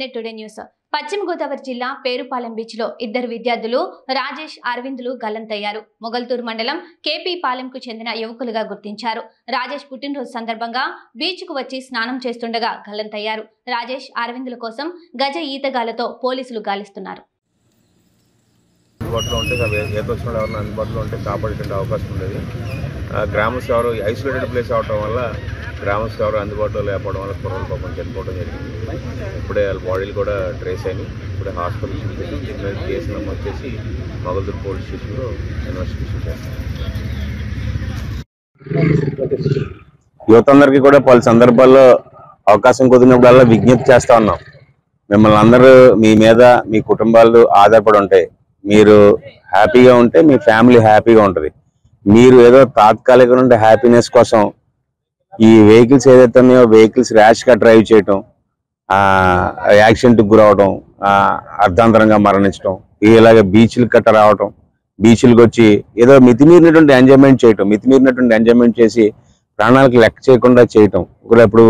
Chennai today news. పశ్చిమ గోదావరి జిల్లా పేరుపాలెం బీచ్లో ఇద్దరు విద్యార్థులు రాజేష్ అరవిందులు గల్లంతయ్యారు. మొగల్తూరు మండలం కేపీ పాలెంకు చెందిన యువకులుగా గుర్తించారు. రాజేష్ పుట్టినరోజు సందర్భంగా బీచ్కు వచ్చి స్నానం చేస్తుండగా గల్లంతయ్యారు. రాజేష్ అరవిందుల కోసం గజ ఈతగాలతో పోలీసులు గాలిస్తున్నారు. అందుబాటులో ఉంటే అవి ఎవరైనా అందుబాటులో ఉంటే కాపాడేటువంటి అవకాశం ఉండేది. గ్రామస్ ఎవరు ఐసోలేటెడ్ ప్లేస్ అవటం వల్ల గ్రామస్తులు ఎవరు అందుబాటులో లేకపోవడం వల్ల కుర్రలు పాపం చనిపోవడం జరిగింది. ఇప్పుడే వాళ్ళ బాడీలు కూడా ట్రేస్ అయినాయి. ఇప్పుడే హాస్పిటల్ చూపించి కేసు నమోదు చేసి మొగల్దూరు పోలీస్ స్టేషన్లో ఇన్వెస్టిగేషన్ చేస్తాం యువత అందరికీ కూడా పలు సందర్భాల్లో అవకాశం కుదిరినప్పుడల్లా విజ్ఞప్తి చేస్తూ ఉన్నాం. మిమ్మల్ని అందరూ మీ మీద మీ కుటుంబాలు ఆధారపడి ఉంటాయి. మీరు హ్యాపీగా ఉంటే మీ ఫ్యామిలీ హ్యాపీగా ఉంటుంది. మీరు ఏదో తాత్కాలిక నుండి హ్యాపీనెస్ కోసం ఈ వెహికల్స్ ఏదైతే ఉన్నాయో వెహికల్స్ ర్యాష్గా డ్రైవ్ చేయటం యాక్సిడెంట్కి గురవడం అర్ధాంతరంగా మరణించడం ఇలాగే బీచ్లు కట్ట రావటం బీచ్లకు వచ్చి ఏదో మితిమీరినటువంటి ఎంజాయ్మెంట్ చేయటం మితిమీరినటువంటి ఎంజాయ్మెంట్ చేసి ప్రాణాలకు లెక్క చేయకుండా చేయటం. ఇప్పుడు ఇప్పుడు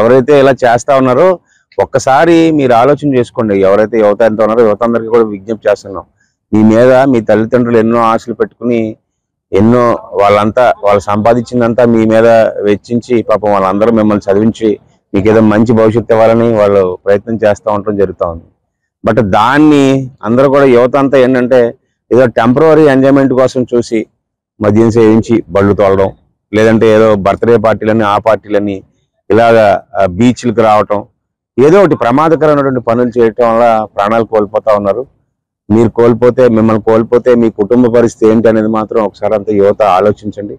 ఎవరైతే ఇలా చేస్తా ఉన్నారో ఒక్కసారి మీరు ఆలోచన చేసుకోండి. ఎవరైతే యువత ఎంత ఉన్నారో యువత అందరికీ కూడా విజ్ఞప్తి చేస్తున్నాం. మీ మీద మీ తల్లిదండ్రులు ఎన్నో ఆశలు పెట్టుకుని ఎన్నో వాళ్ళంతా వాళ్ళు సంపాదించిందంతా మీ మీద వెచ్చించి పాపం వాళ్ళందరూ మిమ్మల్ని చదివించి మీకు ఏదో మంచి భవిష్యత్తు ఇవ్వాలని వాళ్ళు ప్రయత్నం చేస్తూ ఉండటం జరుగుతూ ఉంది. బట్ దాన్ని అందరూ కూడా యువత అంతా ఏంటంటే ఏదో టెంపరీ ఎంజాయ్మెంట్ కోసం చూసి మద్యం సేవించి బళ్ళు తోలడం లేదంటే ఏదో బర్త్డే పార్టీలని ఆ పార్టీలని ఇలాగా బీచ్లకు రావటం ఏదో ఒకటి ప్రమాదకరమైనటువంటి పనులు చేయటం వల్ల ప్రాణాలు కోల్పోతా ఉన్నారు. మీరు కోల్పోతే మిమ్మల్ని కోల్పోతే మీ కుటుంబ పరిస్థితి ఏంటి అనేది మాత్రం ఒకసారి అంత యువత ఆలోచించండి.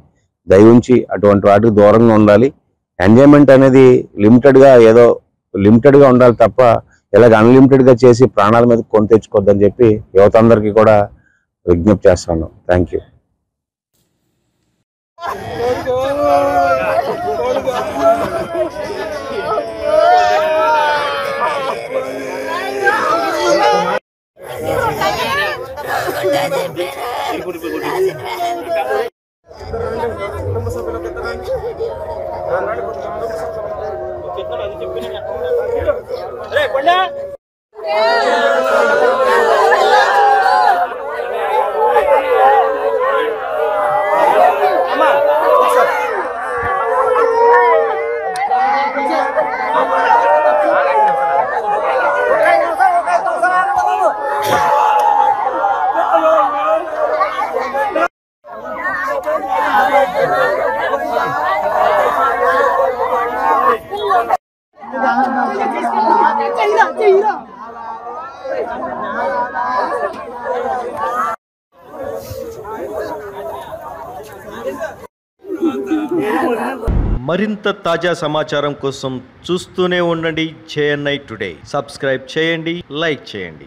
దయవుంచి అటువంటి వాటికి దూరంగా ఉండాలి. ఎంజాయ్మెంట్ అనేది లిమిటెడ్గా ఏదో లిమిటెడ్గా ఉండాలి తప్ప ఇలాగ అన్లిమిటెడ్గా చేసి ప్రాణాల మీద కొని తెచ్చుకోవద్దని చెప్పి యువత అందరికీ కూడా విజ్ఞప్తి చేస్తాను థ్యాంక్ యూ. ¡Eh, cuenta! మరింత తాజా సమాచారం కోసం చూస్తూనే ఉండండి చేఎన్ఐ టుడే. సబ్స్క్రైబ్ చేయండి లైక్ చేయండి.